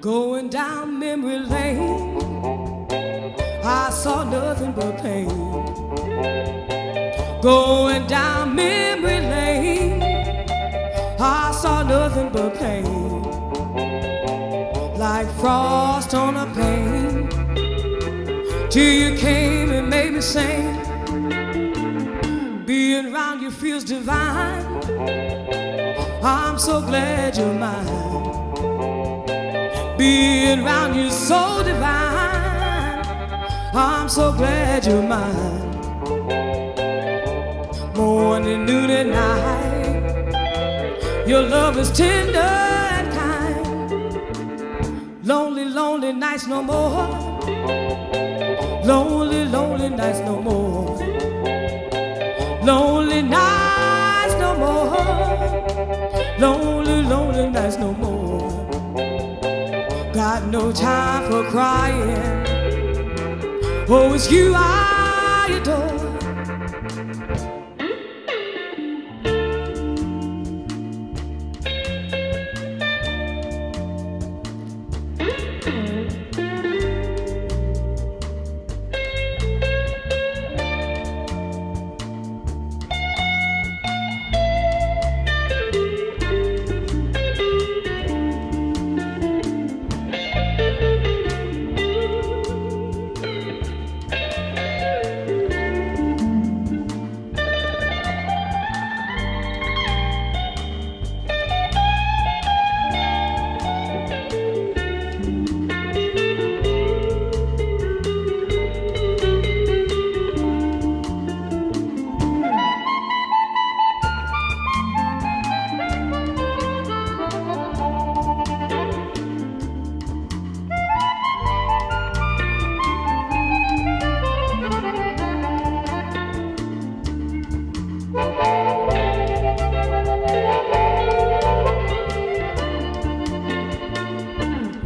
Going down memory lane, I saw nothing but pain. Going down memory lane, I saw nothing but pain. Like frost on a pane, till you came and made me sing. Being around you feels divine. I'm so glad you're mine. Being around you so divine. I'm so glad you're mine. Morning, noon, and night. Your love is tender and kind. Lonely, lonely nights no more. Lonely, lonely nights no more. Lonely nights no more. Lonely, lonely nights no more. Got no time for crying. Oh, it's you I adore.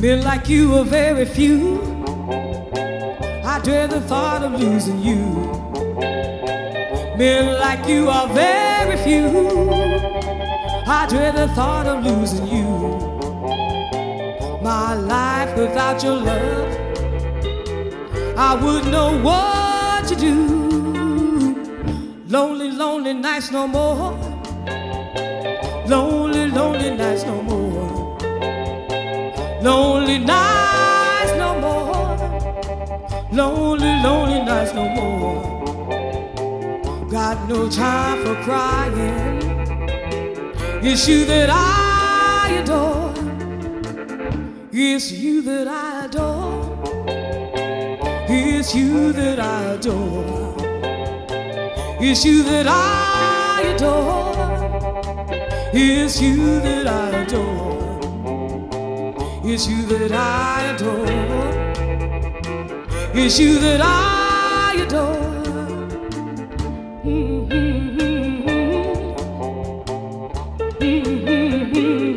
Men like you are very few. I dread the thought of losing you. Men like you are very few. I dread the thought of losing you. My life without your love, I wouldn't know what to do. Lonely, lonely nights no more. Lonely, lonely nights no more. Lonely nights no more. Lonely, lonely nights no more. Got no time for crying. It's you that I adore. It's you that I adore. It's you that I adore. It's you that I adore. It's you that I adore. It's you that I adore. It's you that I adore. Mm-hmm. Mm-hmm. mm-hmm.